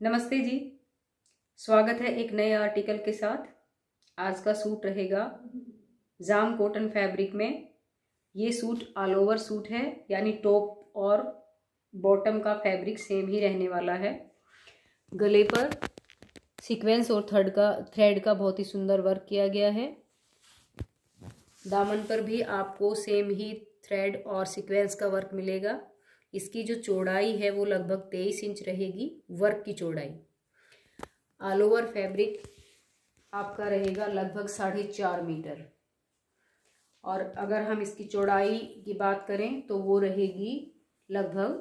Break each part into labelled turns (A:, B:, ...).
A: नमस्ते जी। स्वागत है एक नए आर्टिकल के साथ। आज का सूट रहेगा जाम कॉटन फैब्रिक में। ये सूट ऑल ओवर सूट है, यानी टॉप और बॉटम का फैब्रिक सेम ही रहने वाला है। गले पर सीक्वेंस और थर्ड का थ्रेड का बहुत ही सुंदर वर्क किया गया है। दामन पर भी आपको सेम ही थ्रेड और सीक्वेंस का वर्क मिलेगा। इसकी जो चौड़ाई है वो लगभग तेईस इंच रहेगी, वर्क की चौड़ाई। ऑल ओवर फैब्रिक आपका रहेगा लगभग साढ़े चार मीटर। और अगर हम इसकी चौड़ाई की बात करें तो वो रहेगी लगभग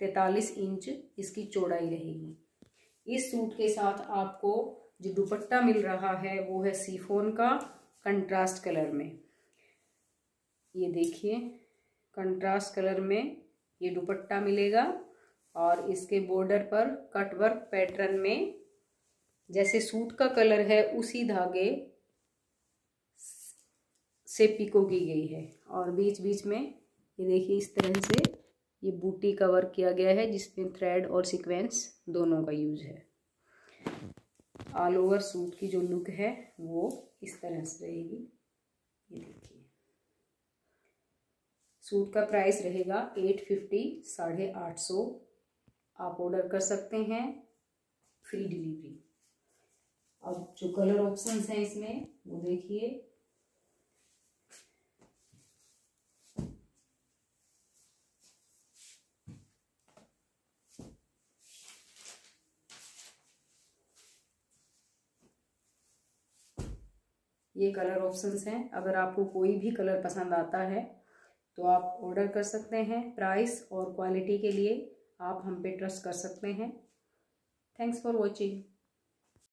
A: तैतालीस इंच इसकी चौड़ाई रहेगी। इस सूट के साथ आपको जो दुपट्टा मिल रहा है, वो है सीफोन का कंट्रास्ट कलर में। ये देखिए कंट्रास्ट कलर में ये दुपट्टा मिलेगा और इसके बॉर्डर पर कटवर्क पैटर्न में जैसे सूट का कलर है, उसी धागे से पिको की गई है। और बीच बीच में ये देखिए इस तरह से ये बूटी कवर किया गया है, जिसमें थ्रेड और सीक्वेंस दोनों का यूज़ है। ऑल ओवर सूट की जो लुक है, वो इस तरह से रहेगी। ये देखिए। सूट का प्राइस रहेगा एट फिफ्टी, साढ़े आठ सौ। आप ऑर्डर कर सकते हैं फ्री डिलीवरी अब जो कलर ऑप्शंस हैं इसमें, वो देखिए। ये कलर ऑप्शंस हैं। अगर आपको कोई भी कलर पसंद आता है तो आप ऑर्डर कर सकते हैं प्राइस और क्वालिटी के लिए आप हम पे ट्रस्ट कर सकते हैं। Thanks for watching